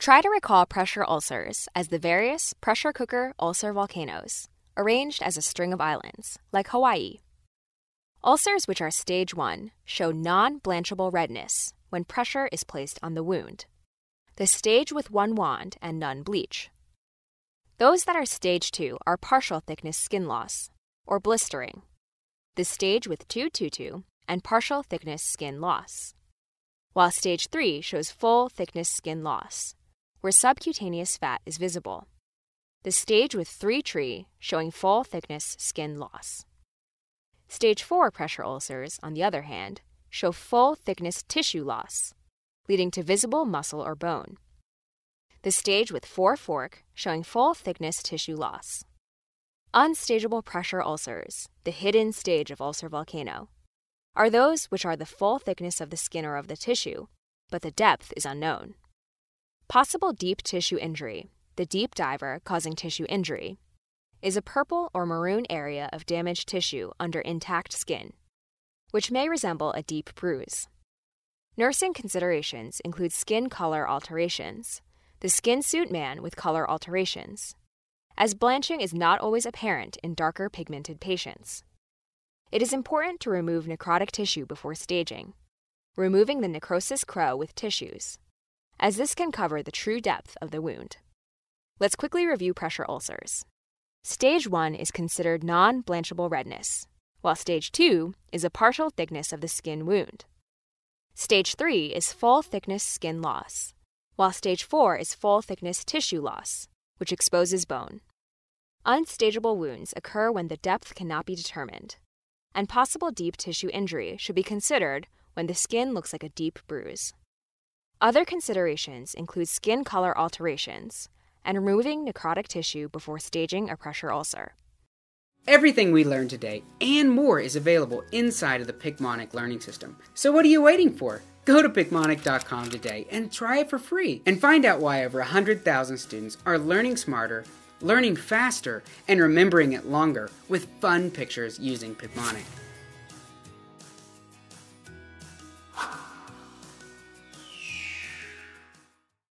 Try to recall pressure ulcers as the various pressure cooker ulcer volcanoes, arranged as a string of islands, like Hawaii. Ulcers which are stage 1 show non blanchable redness when pressure is placed on the wound. The stage with one wand and none bleach. Those that are stage 2 are partial thickness skin loss, or blistering. The stage with 2 tutu and partial thickness skin loss. While stage 3 shows full thickness skin loss, where subcutaneous fat is visible. The stage with 3 tree showing full thickness skin loss. Stage 4 pressure ulcers, on the other hand, show full thickness tissue loss, leading to visible muscle or bone. The stage with 4 fork showing full thickness tissue loss. Unstageable pressure ulcers, the hidden stage of ulcer volcano, are those which are the full thickness of the skin or of the tissue, but the depth is unknown. Possible deep tissue injury, the deep diver causing tissue injury, is a purple or maroon area of damaged tissue under intact skin, which may resemble a deep bruise. Nursing considerations include skin color alterations, the skin suit man with color alterations, as blanching is not always apparent in darker pigmented patients. It is important to remove necrotic tissue before staging, removing the necrosis crow with tissues, as this can cover the true depth of the wound. Let's quickly review pressure ulcers. Stage 1 is considered non blanchable redness, while stage 2 is a partial thickness of the skin wound. Stage 3 is full thickness skin loss, while stage 4 is full thickness tissue loss, which exposes bone. Unstageable wounds occur when the depth cannot be determined, and possible deep tissue injury should be considered when the skin looks like a deep bruise. Other considerations include skin color alterations and removing necrotic tissue before staging a pressure ulcer. Everything we learned today and more is available inside of the Picmonic learning system. So what are you waiting for? Go to Picmonic.com today and try it for free and find out why over 100,000 students are learning smarter learning faster, and remembering it longer with fun pictures using Picmonic.